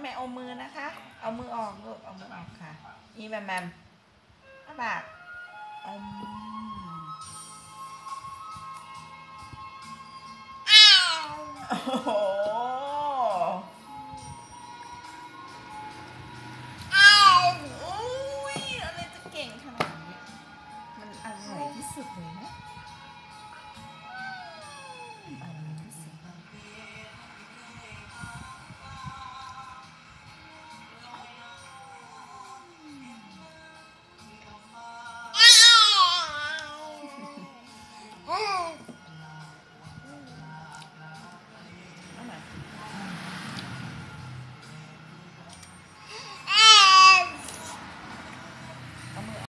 แม่อามือนะคะ เอามือออกลูกเอามือออกค่ะนี่แมมแมมอาปากอมโอ้โหโอ้ยอะไรจะเก่งขนาดนี้ มันอร่อยที่สุดเลยนะ